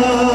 love.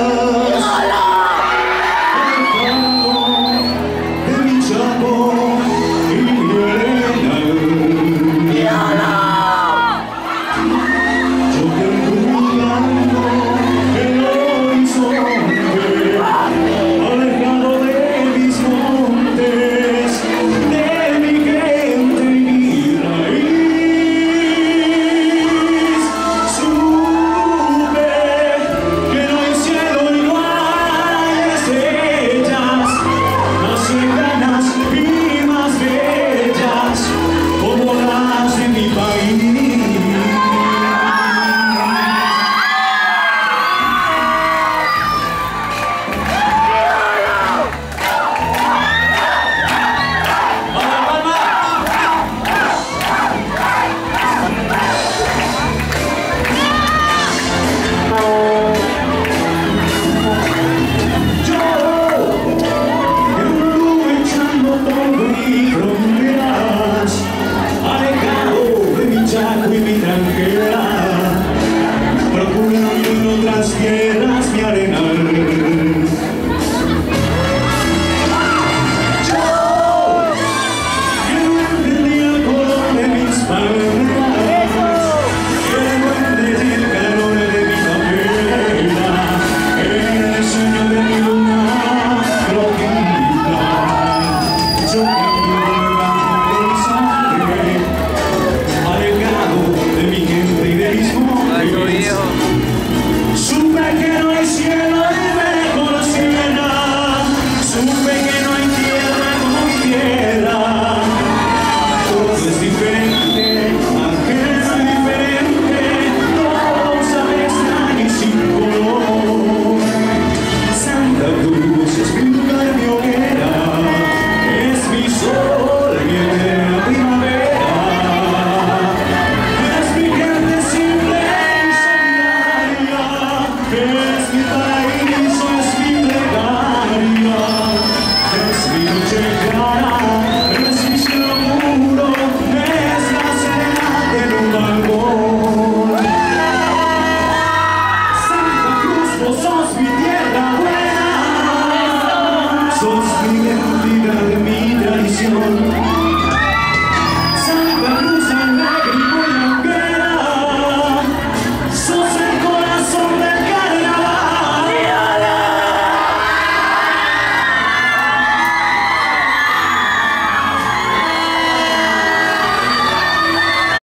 canción